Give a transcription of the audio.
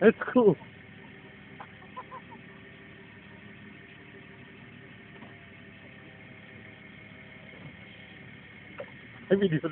That's cool. Maybe these are